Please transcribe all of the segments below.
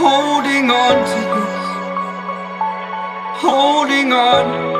holding on to this, holding on.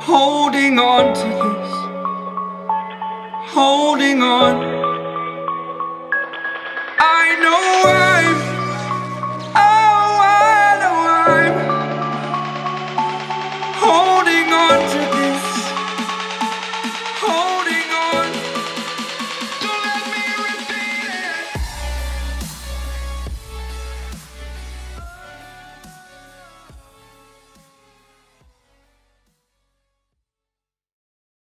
holding on to this, holding on. I know.